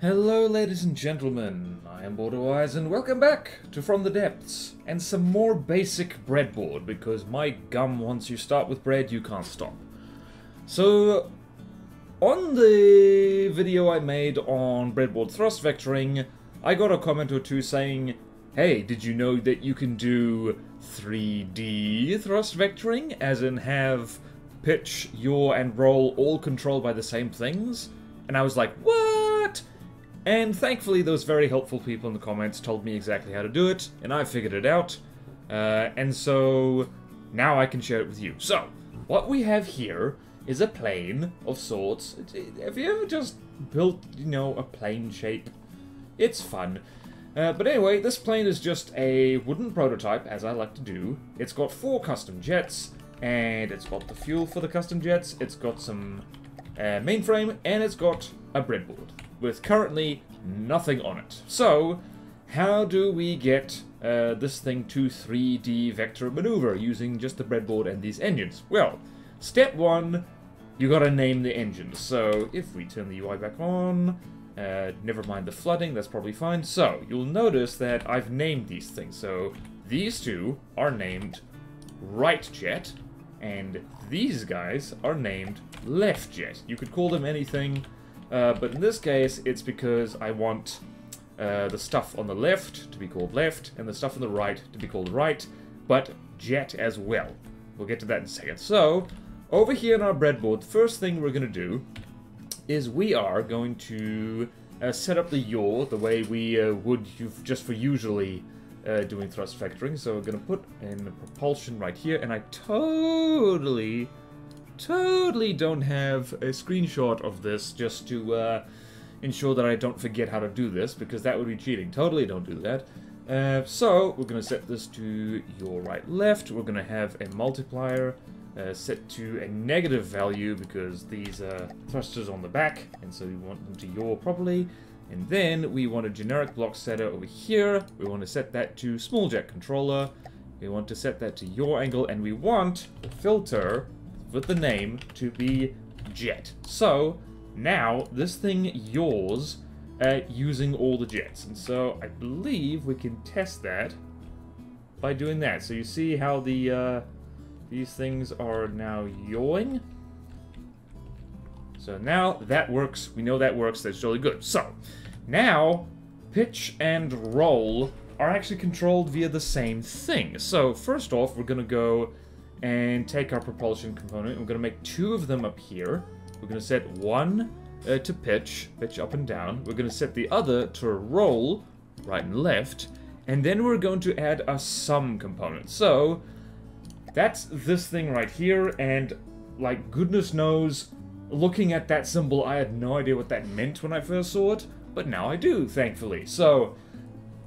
Hello, ladies and gentlemen. I am BorderWise, and welcome back to From the Depths and some more basic breadboard because my gum, once you start with bread, you can't stop. So, on the video I made on breadboard thrust vectoring, I got a comment or two saying, Hey, did you know that you can do 3D thrust vectoring, as in have pitch, yaw, and roll all controlled by the same things? And I was like, what? And thankfully, those very helpful people in the comments told me exactly how to do it, and I figured it out. Uh, and so now I can share it with you. So, what we have here is a plane of sorts. Have you ever just built, you know, a plane shape? It's fun. Uh, but anyway, this plane is just a wooden prototype, as I like to do. It's got four custom jets, and it's got the fuel for the custom jets, it's got some uh, mainframe, and it's got a breadboard, with currently nothing on it. So, how do we get uh, this thing to 3D vector maneuver using just the breadboard and these engines? Well, step one, you gotta name the engines. So, if we turn the UI back on, uh, never mind the flooding, that's probably fine. So, you'll notice that I've named these things. So, these two are named right jet, and these guys are named left jet. You could call them anything, uh, but in this case, it's because I want uh, the stuff on the left to be called left, and the stuff on the right to be called right, but jet as well. We'll get to that in a second. So, over here in our breadboard, the first thing we're going to do is we are going to uh, set up the yaw the way we uh, would just for usually uh, doing thrust vectoring. So we're going to put in propulsion right here, and I totally, totally don't have a screenshot of this just to uh, ensure that I don't forget how to do this, because that would be cheating. Totally don't do that. Uh, so we're going to set this to yaw right left. We're going to have a multiplier uh, set to a negative value because these are thrusters on the back, and so we want them to yaw properly. And then we want a generic block setter over here. We want to set that to small jet controller. We want to set that to yaw angle, and we want filter with the name to be jet. So now this thing yaws uh, using all the jets. And so I believe we can test that by doing that. So you see how the uh, these things are now yawing. So now that works. We know that works. That's really good. So now pitch and roll are actually controlled via the same thing. So first off, we're going to go and take our propulsion component. We're going to make two of them up here. We're going to set one uh, to pitch, pitch up and down. We're going to set the other to roll, right and left. And then we're going to add a sum component. So that's this thing right here, and like goodness knows, looking at that symbol, I had no idea what that meant when I first saw it, but now I do, thankfully. So,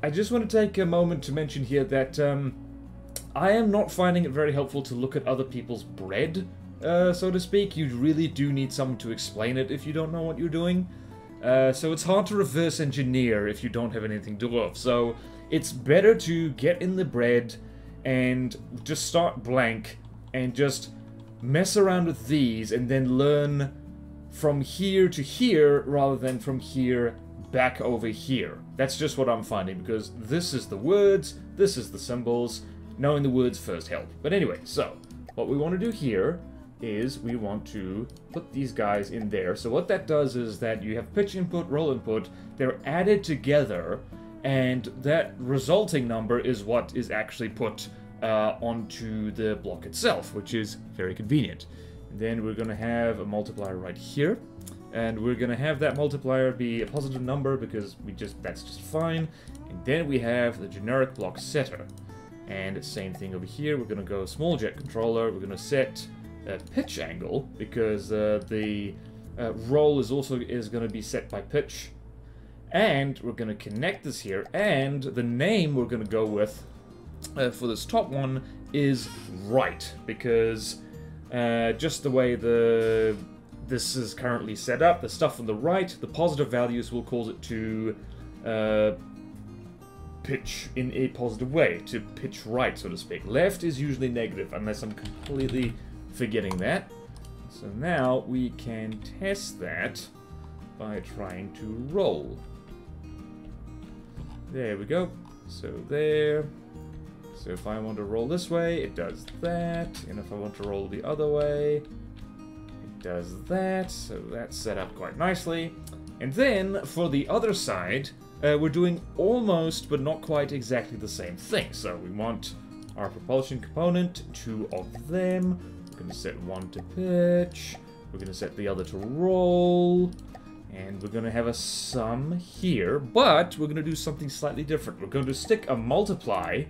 I just want to take a moment to mention here that um, I am not finding it very helpful to look at other people's bread, uh, so to speak. You really do need someone to explain it if you don't know what you're doing. Uh, so it's hard to reverse engineer if you don't have anything to off. So it's better to get in the bread and just start blank and just mess around with these and then learn from here to here rather than from here back over here. That's just what I'm finding because this is the words, this is the symbols. Knowing the words first help. But anyway, so what we want to do here is we want to put these guys in there. So what that does is that you have pitch input, roll input, they're added together and that resulting number is what is actually put uh, onto the block itself, which is very convenient. And then we're going to have a multiplier right here, and we're going to have that multiplier be a positive number because we just that's just fine. And then we have the generic block setter. And same thing over here, we're going to go small jet controller, we're going to set a pitch angle because uh, the uh, roll is also is going to be set by pitch. And we're going to connect this here, and the name we're going to go with uh, for this top one is right, because uh, just the way the this is currently set up, the stuff on the right, the positive values will cause it to uh, pitch in a positive way, to pitch right, so to speak. Left is usually negative, unless I'm completely forgetting that. So now we can test that by trying to roll. There we go. So there. So if I want to roll this way, it does that. And if I want to roll the other way, it does that. So that's set up quite nicely. And then for the other side, uh, we're doing almost but not quite exactly the same thing. So we want our propulsion component, two of them. We're going to set one to pitch. We're going to set the other to roll. And we're going to have a sum here, but we're going to do something slightly different. We're going to stick a multiply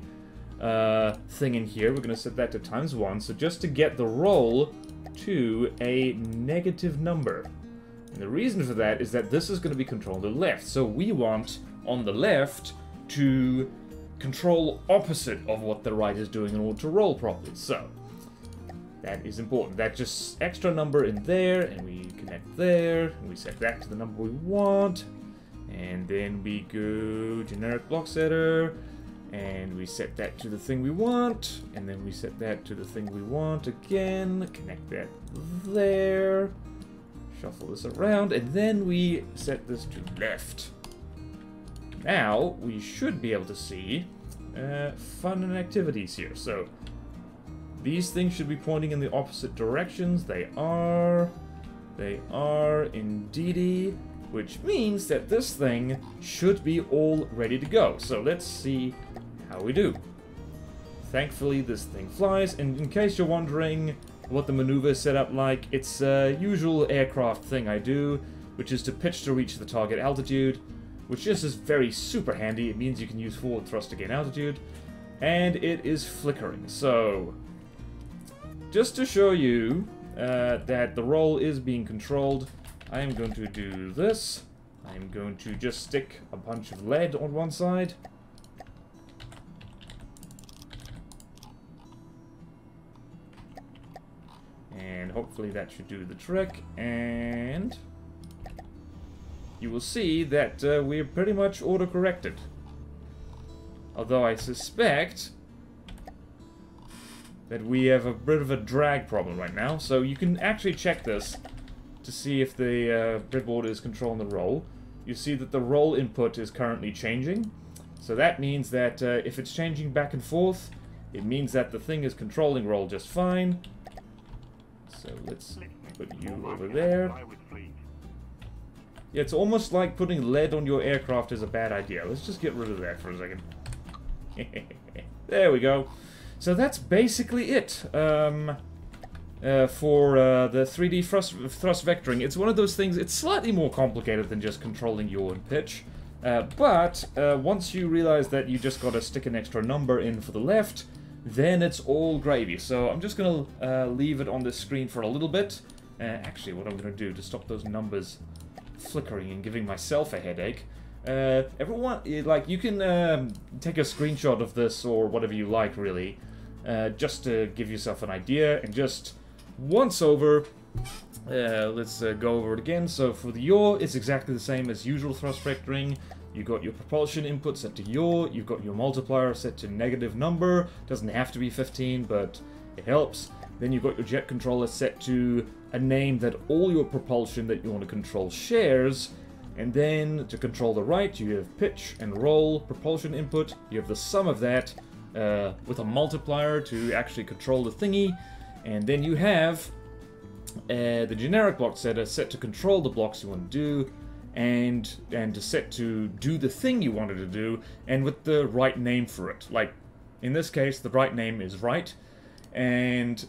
uh, thing in here. We're going to set that to times 1, so just to get the roll to a negative number. And the reason for that is that this is going to be controlled on the left. So we want, on the left, to control opposite of what the right is doing in order to roll properly. So, that is important. That just extra number in there, and we connect there, and we set that to the number we want. And then we go generic block setter, and we set that to the thing we want, and then we set that to the thing we want again, connect that there, shuffle this around, and then we set this to left. Now, we should be able to see uh, fun and activities here. So, these things should be pointing in the opposite directions. They are. They are indeedy. Which means that this thing should be all ready to go. So let's see how we do. Thankfully, this thing flies. And in case you're wondering what the maneuver is set up like, it's a usual aircraft thing I do, which is to pitch to reach the target altitude, which just is very super handy. It means you can use forward thrust to gain altitude. And it is flickering. So, just to show you uh, that the roll is being controlled, I am going to do this. I'm going to just stick a bunch of lead on one side. And hopefully that should do the trick. And you will see that uh, we're pretty much auto-corrected. Although I suspect that we have a bit of a drag problem right now. So you can actually check this to see if the uh, breadboard is controlling the roll. You see that the roll input is currently changing. So that means that uh, if it's changing back and forth, it means that the thing is controlling roll just fine. So let's put you over there. Yeah, it's almost like putting lead on your aircraft is a bad idea. Let's just get rid of that for a second. there we go. So that's basically it um, uh, for uh, the 3D thrust, thrust vectoring. It's one of those things, it's slightly more complicated than just controlling yaw and pitch. Uh, but uh, once you realize that you just gotta stick an extra number in for the left, then it's all gravy. So I'm just gonna uh, leave it on the screen for a little bit. Uh, actually, what I'm gonna do to stop those numbers flickering and giving myself a headache uh, everyone, like, you can um, take a screenshot of this or whatever you like, really, uh, just to give yourself an idea, and just once over, uh, let's uh, go over it again. So for the yaw, it's exactly the same as usual thrust vectoring. You got your propulsion input set to yaw, you've got your multiplier set to negative number, doesn't have to be 15, but it helps. Then you've got your jet controller set to a name that all your propulsion that you want to control shares, and then to control the right, you have pitch and roll propulsion input. You have the sum of that uh, with a multiplier to actually control the thingy. And then you have uh, the generic block setter set to control the blocks you want to do and and set to do the thing you wanted to do and with the right name for it. Like in this case, the right name is right. And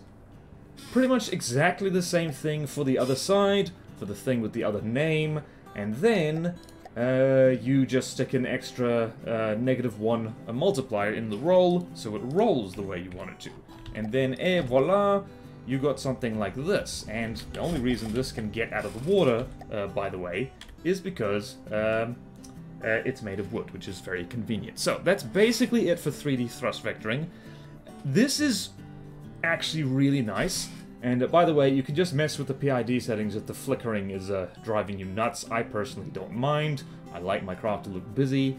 pretty much exactly the same thing for the other side, for the thing with the other name. And then uh, you just stick an extra uh, negative one a multiplier in the roll, so it rolls the way you want it to. And then, eh, voila, you got something like this. And the only reason this can get out of the water, uh, by the way, is because um, uh, it's made of wood, which is very convenient. So that's basically it for 3D thrust vectoring. This is actually really nice. And uh, by the way, you can just mess with the PID settings if the flickering is uh, driving you nuts. I personally don't mind. I like my craft to look busy.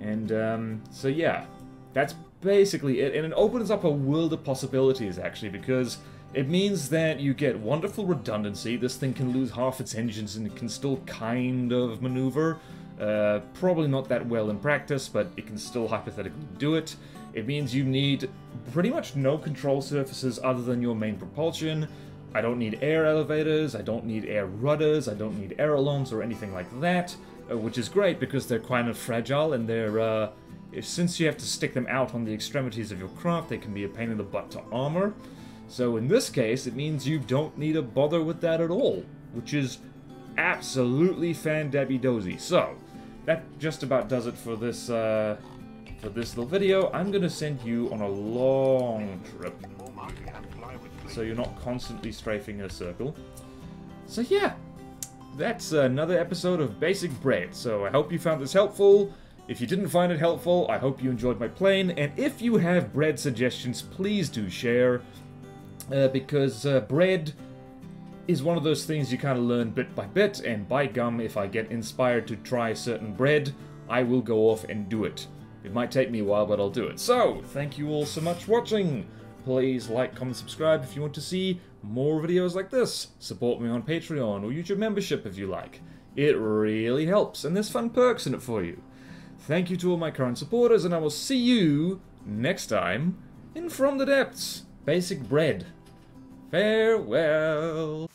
And um, so yeah, that's basically it. And it opens up a world of possibilities, actually, because It means that you get wonderful redundancy. This thing can lose half its engines and it can still kind of maneuver. Uh, probably not that well in practice, but it can still hypothetically do it. It means you need pretty much no control surfaces other than your main propulsion. I don't need air elevators, I don't need air rudders, I don't need ailerons or anything like that, uh, which is great because they're kind of fragile and they're, uh, if, since you have to stick them out on the extremities of your craft, they can be a pain in the butt to armor. So in this case, it means you don't need to bother with that at all, which is absolutely fan-dabby-dozy. So, that just about does it for this, uh, for this little video. I'm gonna send you on a long trip, so you're not constantly strafing in a circle. So yeah, that's another episode of Basic Bread. So I hope you found this helpful. If you didn't find it helpful, I hope you enjoyed my plane, and if you have bread suggestions, please do share, uh, because uh, bread is one of those things you kind of learn bit by bit, and by gum, if I get inspired to try certain bread, I will go off and do it. It might take me a while, but I'll do it. So, thank you all so much for watching. Please like, comment, subscribe if you want to see more videos like this. Support me on Patreon or YouTube membership if you like. It really helps, and there's fun perks in it for you. Thank you to all my current supporters, and I will see you next time in From the Depths Basic Bread. Farewell.